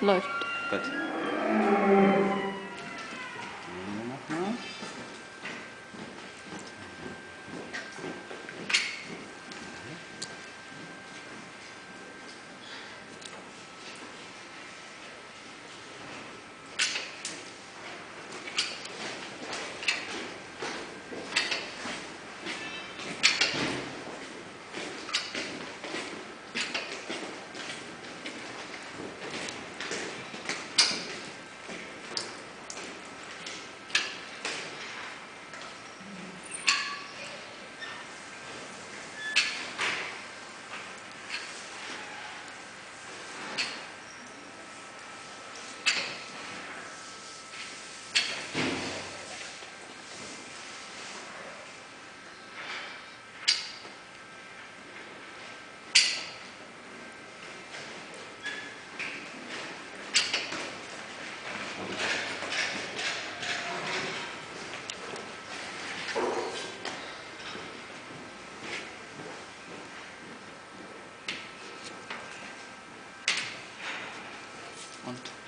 Läuft. Und